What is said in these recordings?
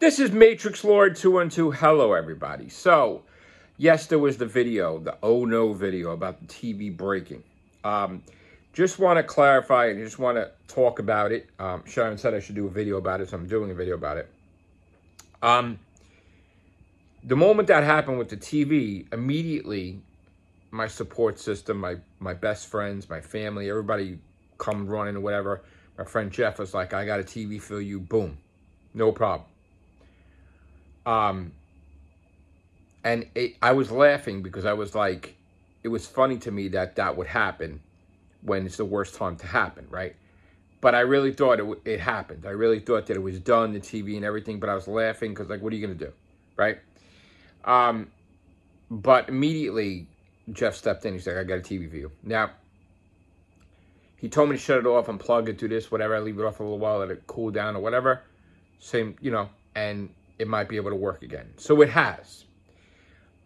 This is Matrix Lord 212. Hello, everybody. So, yes, there was the video, the oh no video about the TV breaking. Um, just want to clarify and just want to talk about it. Um, Sharon said I should do a video about it, so I'm doing a video about it. Um, the moment that happened with the TV, immediately my support system, my my best friends, my family, everybody come running or whatever. My friend Jeff was like, I got a TV for you. Boom. No problem. Um, and it, I was laughing because I was like, it was funny to me that that would happen when it's the worst time to happen, right? But I really thought it, it happened. I really thought that it was done, the TV and everything, but I was laughing because, like, what are you going to do, right? Um, but immediately, Jeff stepped in. He's like, I got a TV for you. Now, he told me to shut it off, unplug it, do this, whatever. I leave it off a little while, let it cool down or whatever. Same, you know, and it might be able to work again. So it has.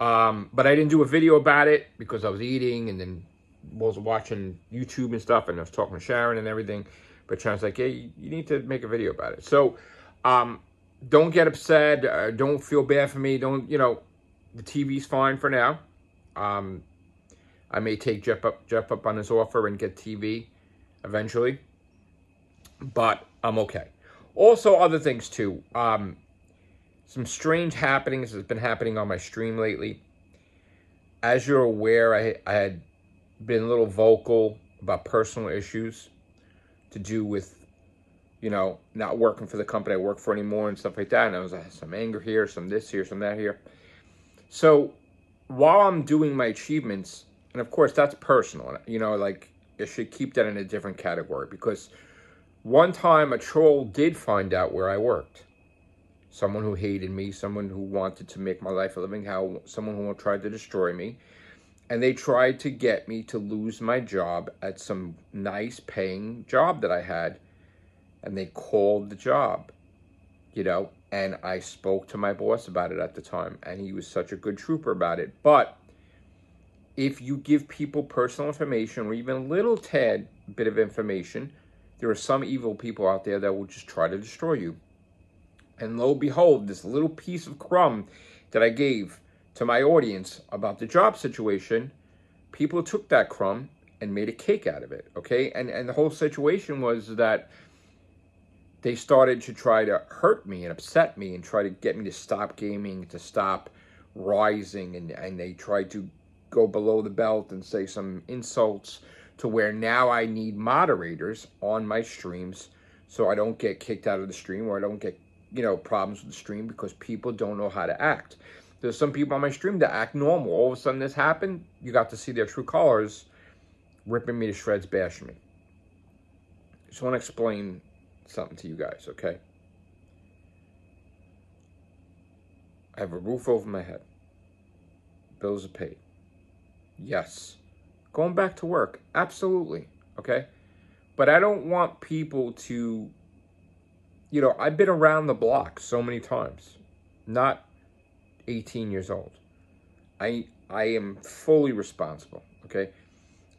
Um, but I didn't do a video about it because I was eating and then was watching YouTube and stuff and I was talking to Sharon and everything. But Sharon's like, hey, you need to make a video about it. So um, don't get upset. Uh, don't feel bad for me. Don't, you know, the TV's fine for now. Um, I may take Jeff up, Jeff up on his offer and get TV eventually. But I'm okay. Also, other things too. Um, some strange happenings has been happening on my stream lately. As you're aware, I, I had been a little vocal about personal issues to do with, you know, not working for the company I work for anymore and stuff like that. And I was like, some anger here, some this here, some that here. So while I'm doing my achievements, and of course that's personal, you know, like I should keep that in a different category because one time a troll did find out where I worked someone who hated me, someone who wanted to make my life a living hell, someone who tried to destroy me. And they tried to get me to lose my job at some nice paying job that I had. And they called the job, you know, and I spoke to my boss about it at the time. And he was such a good trooper about it. But if you give people personal information or even a little tad bit of information, there are some evil people out there that will just try to destroy you. And lo behold, this little piece of crumb that I gave to my audience about the job situation, people took that crumb and made a cake out of it. Okay. And, and the whole situation was that they started to try to hurt me and upset me and try to get me to stop gaming, to stop rising. And, and they tried to go below the belt and say some insults to where now I need moderators on my streams so I don't get kicked out of the stream or I don't get you know, problems with the stream because people don't know how to act. There's some people on my stream that act normal. All of a sudden this happened, you got to see their true colors ripping me to shreds, bashing me. Just want to explain something to you guys, okay? I have a roof over my head. Bills are paid. Yes. Going back to work. Absolutely. Okay? But I don't want people to you know, I've been around the block so many times, not 18 years old. I I am fully responsible, okay?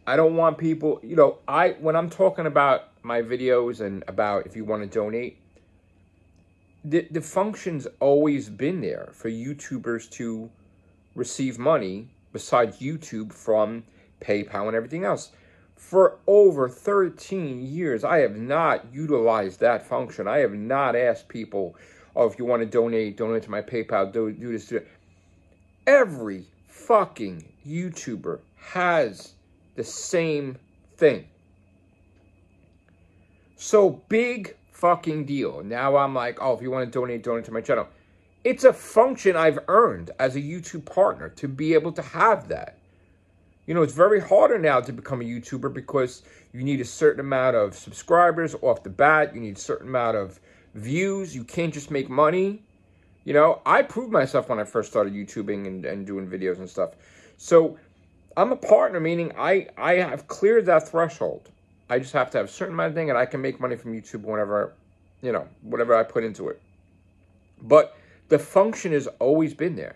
I don't want people, you know, I when I'm talking about my videos and about if you want to donate, the the function's always been there for YouTubers to receive money besides YouTube from PayPal and everything else for over 13 years, I have not utilized that function. I have not asked people, oh, if you want to donate, donate to my PayPal, do, do this. Do Every fucking YouTuber has the same thing. So big fucking deal. Now I'm like, oh, if you want to donate, donate to my channel. It's a function I've earned as a YouTube partner to be able to have that. You know, it's very harder now to become a YouTuber because you need a certain amount of subscribers off the bat. You need a certain amount of views. You can't just make money. You know, I proved myself when I first started YouTubing and, and doing videos and stuff. So I'm a partner, meaning I, I have cleared that threshold. I just have to have a certain amount of thing and I can make money from YouTube whenever, you know, whatever I put into it. But the function has always been there.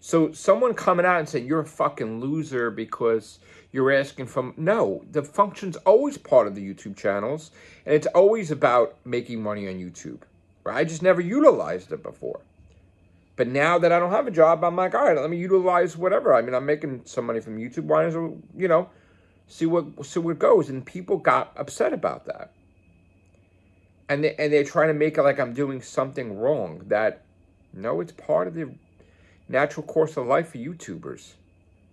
So someone coming out and saying you're a fucking loser because you're asking from no, the function's always part of the YouTube channels, and it's always about making money on YouTube. Right? I just never utilized it before. But now that I don't have a job, I'm like, all right, let me utilize whatever. I mean, I'm making some money from YouTube. Why is you know, see what see what goes? And people got upset about that, and they and they're trying to make it like I'm doing something wrong. That no, it's part of the natural course of life for YouTubers,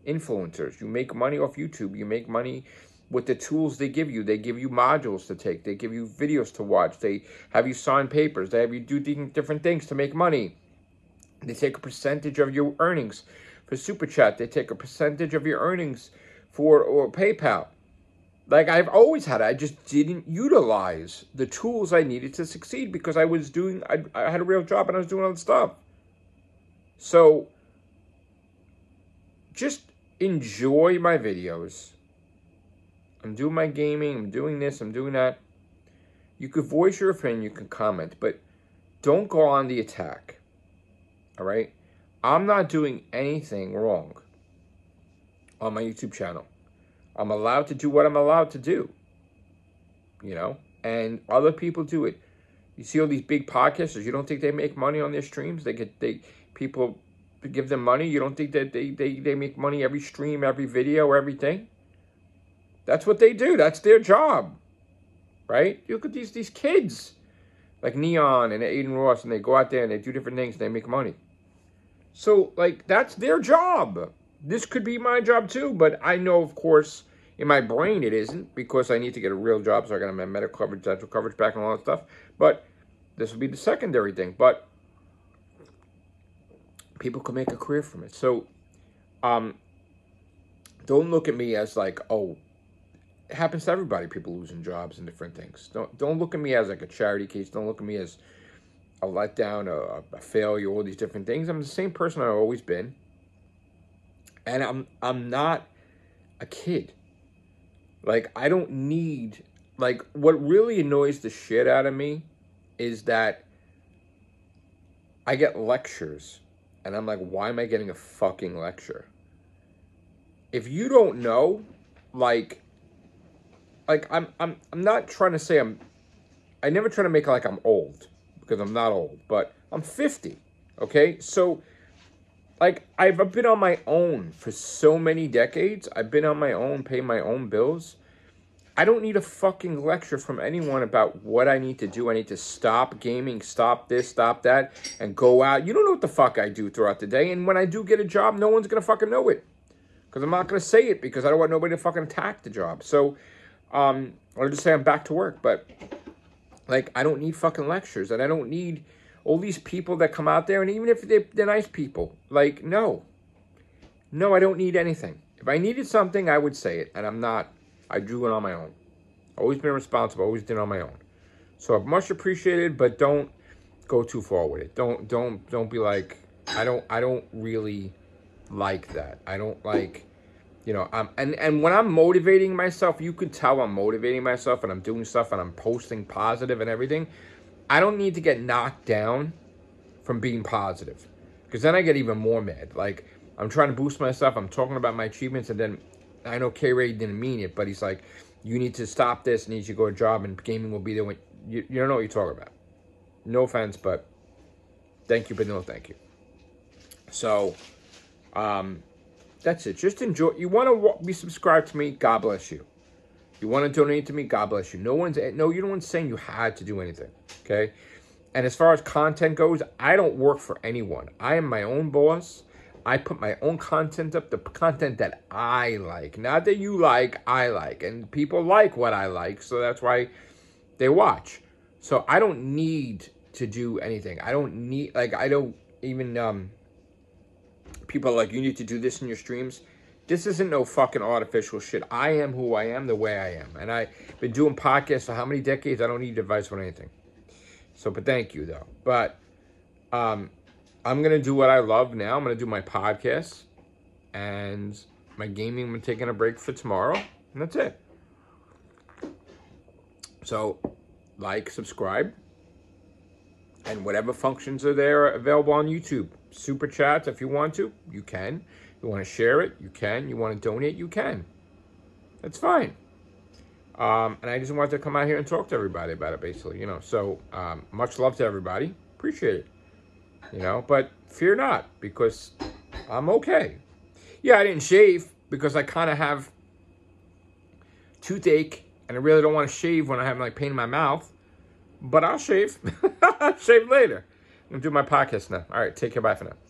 influencers. You make money off YouTube. You make money with the tools they give you. They give you modules to take. They give you videos to watch. They have you sign papers. They have you do different things to make money they take a percentage of your earnings for Super Chat. They take a percentage of your earnings for or PayPal. Like I've always had, it. I just didn't utilize the tools I needed to succeed because I was doing, I, I had a real job and I was doing other stuff. So just enjoy my videos. I'm doing my gaming, I'm doing this, I'm doing that. You could voice your opinion, you can comment, but don't go on the attack. All right. I'm not doing anything wrong on my YouTube channel. I'm allowed to do what I'm allowed to do. You know, and other people do it. You see all these big podcasters. You don't think they make money on their streams? They get they people give them money. You don't think that they they they make money every stream, every video, everything? That's what they do. That's their job, right? You look at these these kids like Neon and Adin Ross, and they go out there and they do different things. and they make money. So, like, that's their job. This could be my job too, but I know, of course, in my brain it isn't because I need to get a real job so I got my medical coverage, dental coverage back, and all that stuff. But this will be the secondary thing. But people can make a career from it. So, um, don't look at me as like, oh, it happens to everybody. People losing jobs and different things. Don't don't look at me as like a charity case. Don't look at me as a letdown, a, a failure, all these different things. I'm the same person I've always been. And I'm I'm not a kid. Like I don't need like what really annoys the shit out of me is that I get lectures and I'm like, why am I getting a fucking lecture? If you don't know, like like I'm I'm I'm not trying to say I'm I never try to make it like I'm old because I'm not old, but I'm 50. Okay? So, like, I've been on my own for so many decades. I've been on my own, paying my own bills. I don't need a fucking lecture from anyone about what I need to do. I need to stop gaming, stop this, stop that, and go out. You don't know what the fuck I do throughout the day. And when I do get a job, no one's going to fucking know it. Because I'm not going to say it because I don't want nobody to fucking attack the job. So, um, I'll just say I'm back to work. But like, I don't need fucking lectures, and I don't need all these people that come out there, and even if they're, they're nice people, like, no. No, I don't need anything. If I needed something, I would say it, and I'm not. I drew it on my own. Always been responsible, always did it on my own. So much appreciated, but don't go too far with it. Don't don't don't be like I don't I don't really like that. I don't like you know, um, and and when I'm motivating myself, you can tell I'm motivating myself and I'm doing stuff and I'm posting positive and everything. I don't need to get knocked down from being positive, because then I get even more mad. Like I'm trying to boost myself. I'm talking about my achievements, and then I know K Ray didn't mean it, but he's like, "You need to stop this. Need you to go to job, and gaming will be there when you, you don't know what you're talking about." No offense, but thank you, but no thank you. So, um, that's it. Just enjoy. You want to be subscribed to me? God bless you. You want to donate to me? God bless you. No one's no. You no one's saying you had to do anything. Okay. And as far as content goes, I don't work for anyone. I am my own boss. I put my own content up, the content that I like. Not that you like, I like. And people like what I like, so that's why they watch. So I don't need to do anything. I don't need, like, I don't even, um, people like, you need to do this in your streams. This isn't no fucking artificial shit. I am who I am the way I am. And I've been doing podcasts for how many decades? I don't need advice on anything. So, but thank you, though. But um, I'm going to do what I love now. I'm going to do my podcast. And my gaming, I'm taking a break for tomorrow. And that's it. So, like, subscribe. And whatever functions are there available on YouTube super chats if you want to, you can. You want to share it, you can. You want to donate, you can. That's fine. Um, and I just wanted to come out here and talk to everybody about it, basically, you know. So um, much love to everybody. Appreciate it, you know. But fear not, because I'm okay. Yeah, I didn't shave because I kind of have toothache, and I really don't want to shave when I have like pain in my mouth. But I'll shave. I'll shave later. I'm gonna do my podcast now. All right, take care. Bye for now.